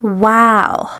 Wow.